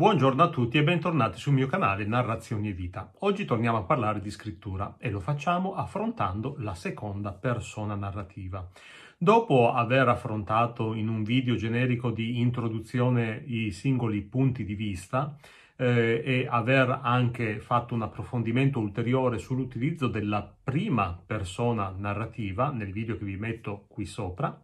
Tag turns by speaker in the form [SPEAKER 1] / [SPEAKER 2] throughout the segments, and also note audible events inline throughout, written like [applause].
[SPEAKER 1] Buongiorno a tutti e bentornati sul mio canale Narrazioni e Vita. Oggi torniamo a parlare di scrittura e lo facciamo affrontando la seconda persona narrativa. Dopo aver affrontato in un video generico di introduzione i singoli punti di vista eh, e aver anche fatto un approfondimento ulteriore sull'utilizzo della prima persona narrativa nel video che vi metto qui sopra,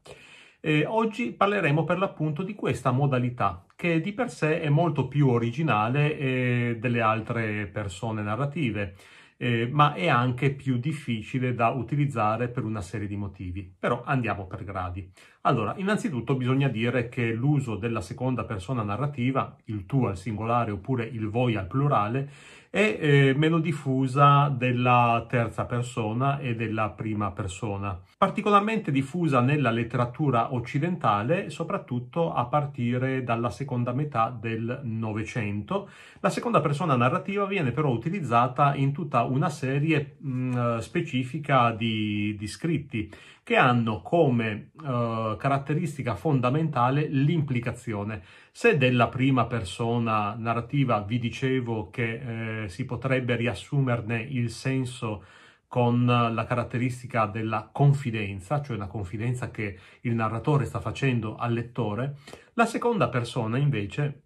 [SPEAKER 1] eh, oggi parleremo per l'appunto di questa modalità che di per sé è molto più originale eh, delle altre persone narrative, eh, ma è anche più difficile da utilizzare per una serie di motivi. Però andiamo per gradi. Allora, innanzitutto bisogna dire che l'uso della seconda persona narrativa, il tu al singolare oppure il voi al plurale, è eh, meno diffusa della terza persona e della prima persona. Particolarmente diffusa nella letteratura occidentale, soprattutto a partire dalla seconda metà del Novecento. La seconda persona narrativa viene però utilizzata in tutta una serie mh, specifica di, di scritti che hanno come uh, caratteristica fondamentale l'implicazione. Se della prima persona narrativa vi dicevo che eh, si potrebbe riassumerne il senso con la caratteristica della confidenza, cioè una confidenza che il narratore sta facendo al lettore, la seconda persona invece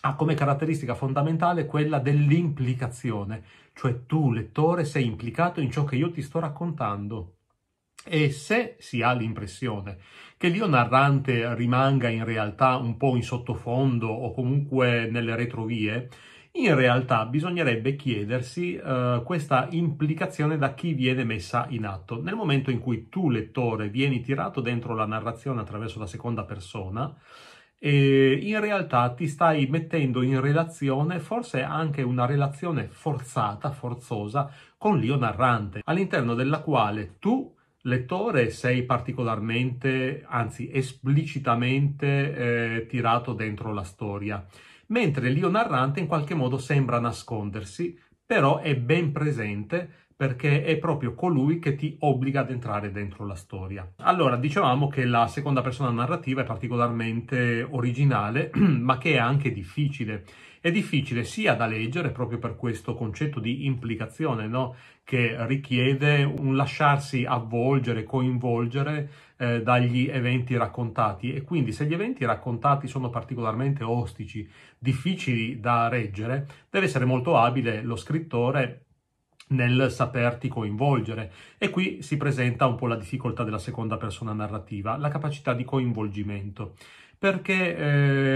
[SPEAKER 1] ha come caratteristica fondamentale quella dell'implicazione, cioè tu lettore sei implicato in ciò che io ti sto raccontando. E se si ha l'impressione che l'io narrante rimanga in realtà un po' in sottofondo o comunque nelle retrovie, in realtà bisognerebbe chiedersi uh, questa implicazione da chi viene messa in atto. Nel momento in cui tu, lettore, vieni tirato dentro la narrazione attraverso la seconda persona, e in realtà ti stai mettendo in relazione, forse anche una relazione forzata, forzosa, con l'io narrante, all'interno della quale tu lettore sei particolarmente, anzi esplicitamente eh, tirato dentro la storia, mentre l'io narrante in qualche modo sembra nascondersi, però è ben presente perché è proprio colui che ti obbliga ad entrare dentro la storia. Allora, dicevamo che la seconda persona narrativa è particolarmente originale, [clears throat] ma che è anche difficile. È difficile sia da leggere proprio per questo concetto di implicazione, no? che richiede un lasciarsi avvolgere, coinvolgere eh, dagli eventi raccontati e quindi se gli eventi raccontati sono particolarmente ostici, difficili da reggere, deve essere molto abile lo scrittore nel saperti coinvolgere. E qui si presenta un po' la difficoltà della seconda persona narrativa, la capacità di coinvolgimento. Perché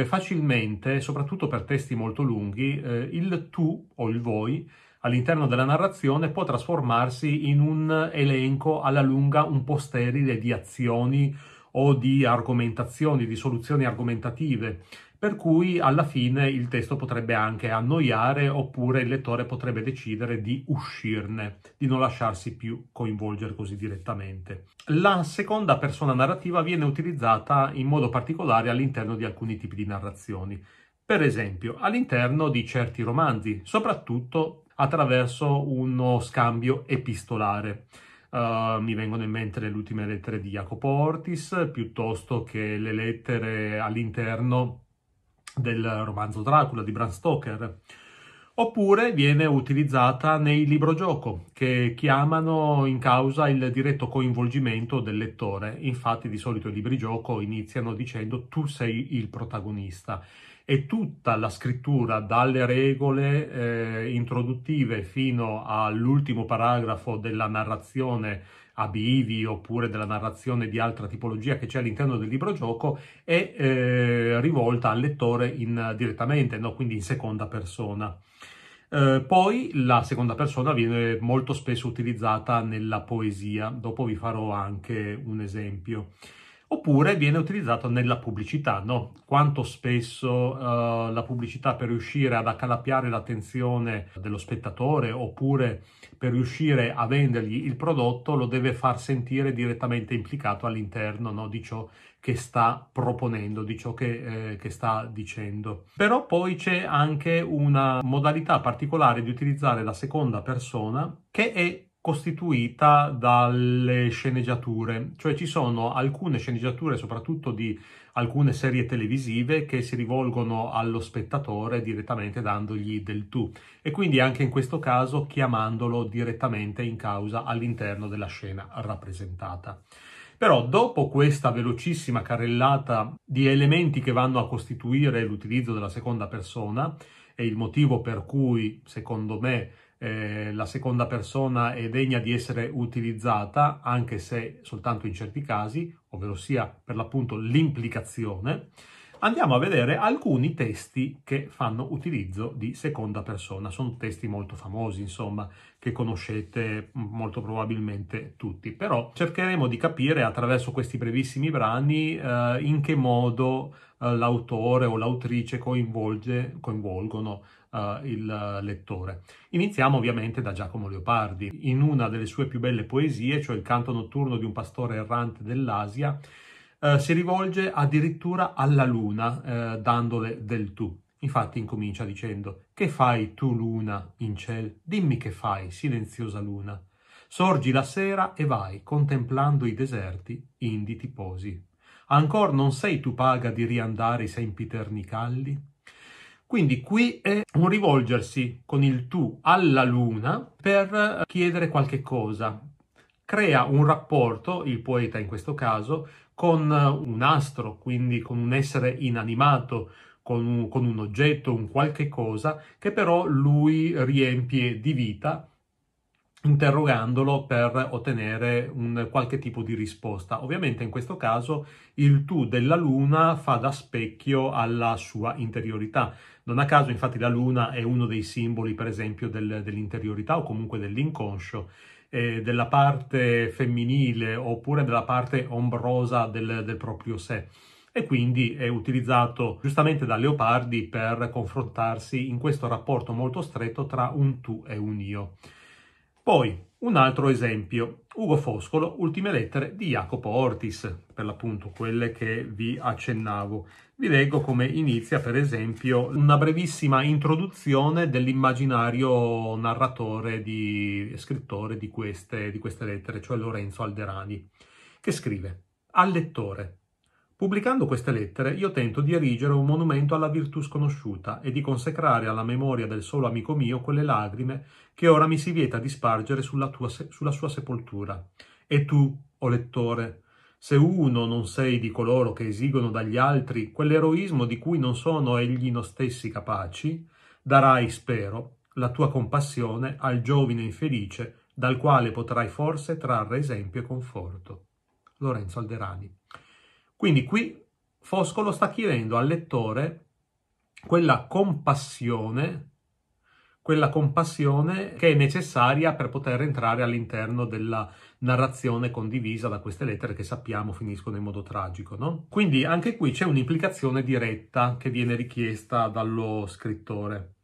[SPEAKER 1] eh, facilmente, soprattutto per testi molto lunghi, eh, il tu o il voi all'interno della narrazione può trasformarsi in un elenco alla lunga un po' sterile di azioni o di argomentazioni, di soluzioni argomentative per cui alla fine il testo potrebbe anche annoiare oppure il lettore potrebbe decidere di uscirne, di non lasciarsi più coinvolgere così direttamente. La seconda persona narrativa viene utilizzata in modo particolare all'interno di alcuni tipi di narrazioni, per esempio all'interno di certi romanzi, soprattutto attraverso uno scambio epistolare. Uh, mi vengono in mente le ultime lettere di Jacopo Ortis, piuttosto che le lettere all'interno del romanzo Dracula di Bram Stoker, oppure viene utilizzata nei librogioco che chiamano in causa il diretto coinvolgimento del lettore. Infatti di solito i libri gioco iniziano dicendo tu sei il protagonista e tutta la scrittura dalle regole eh, introduttive fino all'ultimo paragrafo della narrazione a bivi oppure della narrazione di altra tipologia che c'è all'interno del libro gioco è eh, rivolta al lettore in, direttamente, no? quindi in seconda persona. Eh, poi la seconda persona viene molto spesso utilizzata nella poesia, dopo vi farò anche un esempio oppure viene utilizzato nella pubblicità, no? Quanto spesso uh, la pubblicità per riuscire ad accalappiare l'attenzione dello spettatore oppure per riuscire a vendergli il prodotto lo deve far sentire direttamente implicato all'interno no? di ciò che sta proponendo, di ciò che, eh, che sta dicendo. Però poi c'è anche una modalità particolare di utilizzare la seconda persona che è costituita dalle sceneggiature, cioè ci sono alcune sceneggiature, soprattutto di alcune serie televisive, che si rivolgono allo spettatore direttamente dandogli del tu e quindi anche in questo caso chiamandolo direttamente in causa all'interno della scena rappresentata. Però dopo questa velocissima carrellata di elementi che vanno a costituire l'utilizzo della seconda persona, e il motivo per cui, secondo me, eh, la seconda persona è degna di essere utilizzata, anche se soltanto in certi casi, ovvero sia per l'appunto l'implicazione, andiamo a vedere alcuni testi che fanno utilizzo di seconda persona. Sono testi molto famosi, insomma, che conoscete molto probabilmente tutti. Però cercheremo di capire attraverso questi brevissimi brani eh, in che modo eh, l'autore o l'autrice coinvolgono uh, il lettore. Iniziamo ovviamente da Giacomo Leopardi. In una delle sue più belle poesie, cioè il canto notturno di un pastore errante dell'Asia, uh, si rivolge addirittura alla luna, uh, dandole del tu. Infatti incomincia dicendo Che fai tu luna in ciel? Dimmi che fai, silenziosa luna. Sorgi la sera e vai, contemplando i deserti, indi ti posi. Ancor non sei tu paga di riandare i sempiterni calli? Quindi qui è un rivolgersi con il tu alla luna per chiedere qualche cosa. Crea un rapporto, il poeta in questo caso, con un astro, quindi con un essere inanimato, con un, con un oggetto, un qualche cosa, che però lui riempie di vita interrogandolo per ottenere un qualche tipo di risposta. Ovviamente in questo caso il tu della luna fa da specchio alla sua interiorità. Non a caso infatti la luna è uno dei simboli per esempio del, dell'interiorità o comunque dell'inconscio, eh, della parte femminile oppure della parte ombrosa del, del proprio sé e quindi è utilizzato giustamente da Leopardi per confrontarsi in questo rapporto molto stretto tra un tu e un io. Poi, un altro esempio, Ugo Foscolo, Ultime lettere di Jacopo Ortis, per l'appunto quelle che vi accennavo. Vi leggo come inizia, per esempio, una brevissima introduzione dell'immaginario narratore di scrittore di queste, di queste lettere, cioè Lorenzo Alderani, che scrive al lettore Pubblicando queste lettere io tento di erigere un monumento alla virtù sconosciuta e di consecrare alla memoria del solo amico mio quelle lagrime che ora mi si vieta di spargere sulla, tua, sulla sua sepoltura. E tu, o oh lettore, se uno non sei di coloro che esigono dagli altri quell'eroismo di cui non sono egli no stessi capaci, darai, spero, la tua compassione al giovine infelice dal quale potrai forse trarre esempio e conforto. Lorenzo Alderani quindi qui Foscolo sta chiedendo al lettore quella compassione, quella compassione che è necessaria per poter entrare all'interno della narrazione condivisa da queste lettere che sappiamo finiscono in modo tragico. No? Quindi anche qui c'è un'implicazione diretta che viene richiesta dallo scrittore.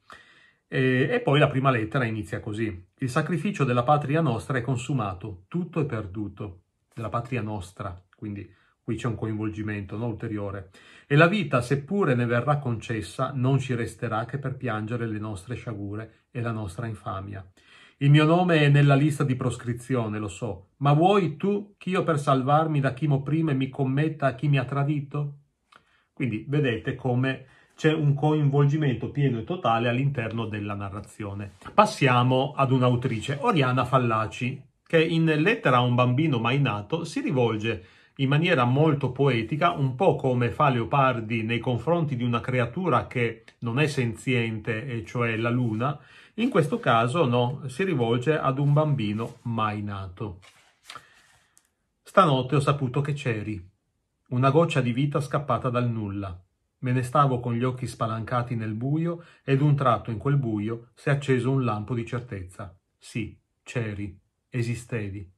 [SPEAKER 1] E, e, poi la prima lettera inizia così. Il sacrificio della patria nostra è consumato, tutto è perduto, della patria nostra, quindi qui c'è un coinvolgimento no, ulteriore, e la vita, seppure ne verrà concessa, non ci resterà che per piangere le nostre sciagure e la nostra infamia. Il mio nome è nella lista di proscrizione, lo so, ma vuoi tu che io per salvarmi da chi m'opprime mi commetta a chi mi ha tradito? Quindi vedete come c'è un coinvolgimento pieno e totale all'interno della narrazione. Passiamo ad un'autrice, Oriana Fallaci, che in Lettera a un bambino mai nato si rivolge in maniera molto poetica, un po' come fa Leopardi nei confronti di una creatura che non è senziente, e cioè la luna, in questo caso no, si rivolge ad un bambino mai nato. Stanotte ho saputo che c'eri, una goccia di vita scappata dal nulla. Me ne stavo con gli occhi spalancati nel buio ed un tratto in quel buio si è acceso un lampo di certezza. Sì, c'eri, esistevi.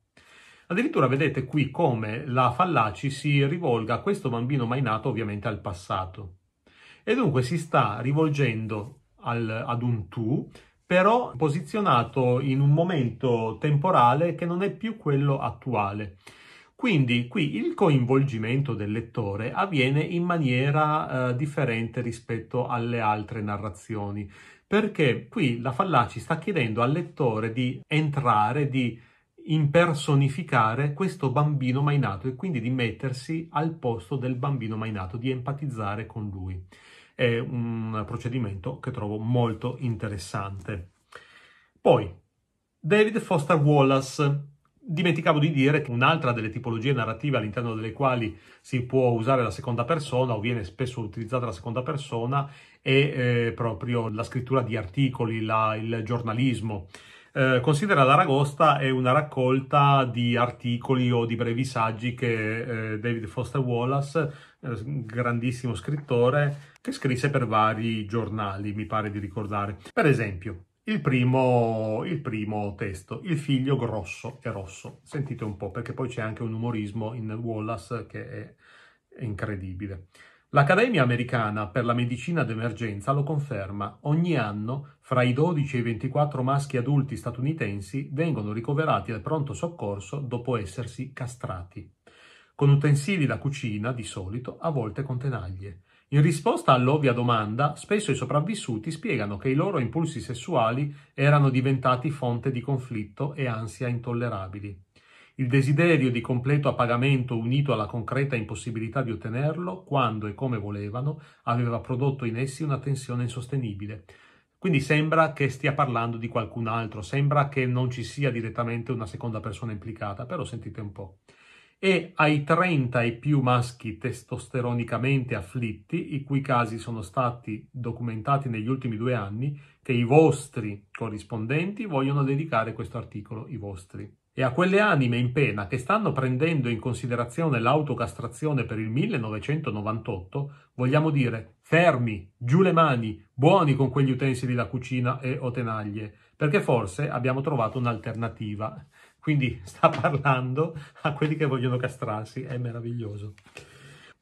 [SPEAKER 1] Addirittura vedete qui come la Fallaci si rivolga a questo bambino mai nato ovviamente al passato. E dunque si sta rivolgendo al, ad un tu, però posizionato in un momento temporale che non è più quello attuale. Quindi qui il coinvolgimento del lettore avviene in maniera eh, differente rispetto alle altre narrazioni, perché qui la Fallaci sta chiedendo al lettore di entrare, di impersonificare questo bambino mai nato e quindi di mettersi al posto del bambino mai nato, di empatizzare con lui. È un procedimento che trovo molto interessante. Poi, David Foster Wallace. Dimenticavo di dire che un'altra delle tipologie narrative all'interno delle quali si può usare la seconda persona o viene spesso utilizzata la seconda persona è eh, proprio la scrittura di articoli, la, il giornalismo. Eh, considera l'Aragosta è una raccolta di articoli o di brevi saggi che eh, David Foster Wallace, eh, grandissimo scrittore, che scrisse per vari giornali, mi pare di ricordare. Per esempio, il primo, il primo testo, Il figlio grosso e rosso. Sentite un po', perché poi c'è anche un umorismo in Wallace che è incredibile. L'Accademia americana per la medicina d'emergenza lo conferma. Ogni anno, fra i 12 e i 24 maschi adulti statunitensi vengono ricoverati al pronto soccorso dopo essersi castrati, con utensili da cucina, di solito, a volte con tenaglie. In risposta all'ovvia domanda, spesso i sopravvissuti spiegano che i loro impulsi sessuali erano diventati fonte di conflitto e ansia intollerabili. Il desiderio di completo appagamento unito alla concreta impossibilità di ottenerlo, quando e come volevano, aveva prodotto in essi una tensione insostenibile. Quindi sembra che stia parlando di qualcun altro, sembra che non ci sia direttamente una seconda persona implicata, però sentite un po' e ai 30 e più maschi testosteronicamente afflitti, i cui casi sono stati documentati negli ultimi due anni, che i vostri corrispondenti vogliono dedicare questo articolo, i vostri e a quelle anime in pena che stanno prendendo in considerazione l'autocastrazione per il 1998, vogliamo dire fermi, giù le mani, buoni con quegli utensili da cucina e o tenaglie, perché forse abbiamo trovato un'alternativa. Quindi sta parlando a quelli che vogliono castrarsi, è meraviglioso.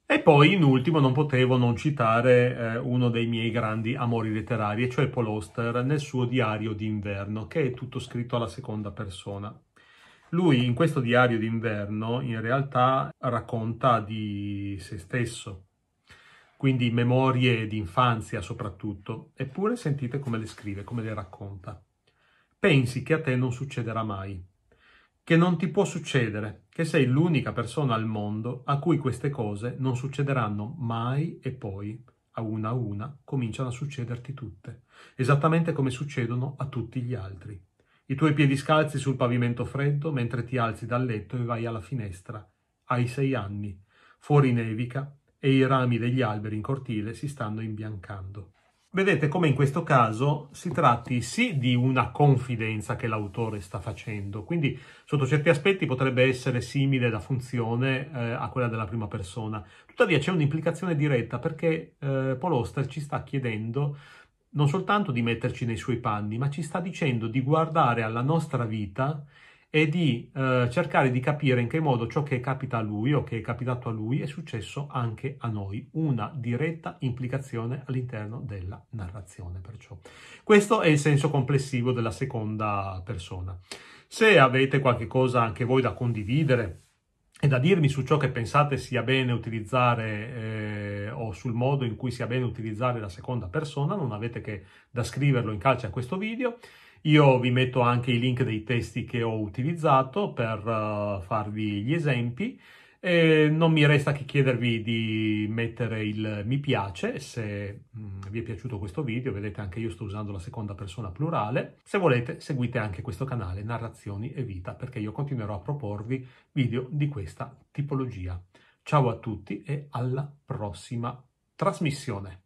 [SPEAKER 1] E poi, in ultimo, non potevo non citare eh, uno dei miei grandi amori letterari, cioè Paul Auster nel suo diario d'inverno, che è tutto scritto alla seconda persona. Lui in questo diario d'inverno in realtà racconta di se stesso, quindi memorie di infanzia soprattutto, eppure sentite come le scrive, come le racconta. Pensi che a te non succederà mai, che non ti può succedere, che sei l'unica persona al mondo a cui queste cose non succederanno mai e poi, a una a una, cominciano a succederti tutte, esattamente come succedono a tutti gli altri i tuoi piedi scalzi sul pavimento freddo mentre ti alzi dal letto e vai alla finestra. Hai sei anni. Fuori nevica e i rami degli alberi in cortile si stanno imbiancando. Vedete come in questo caso si tratti sì di una confidenza che l'autore sta facendo, quindi sotto certi aspetti potrebbe essere simile la funzione eh, a quella della prima persona. Tuttavia c'è un'implicazione diretta perché eh, Paul Oster ci sta chiedendo non soltanto di metterci nei suoi panni, ma ci sta dicendo di guardare alla nostra vita e di eh, cercare di capire in che modo ciò che capita a lui o che è capitato a lui è successo anche a noi, una diretta implicazione all'interno della narrazione. Perciò questo è il senso complessivo della seconda persona. Se avete qualche cosa anche voi da condividere, e da dirmi su ciò che pensate sia bene utilizzare eh, o sul modo in cui sia bene utilizzare la seconda persona, non avete che da scriverlo in calce a questo video. Io vi metto anche i link dei testi che ho utilizzato per uh, farvi gli esempi e non mi resta che chiedervi di mettere il mi piace se mm, vi è piaciuto questo video, vedete anche io sto usando la seconda persona plurale. Se volete seguite anche questo canale Narrazioni e Vita perché io continuerò a proporvi video di questa tipologia. Ciao a tutti e alla prossima trasmissione.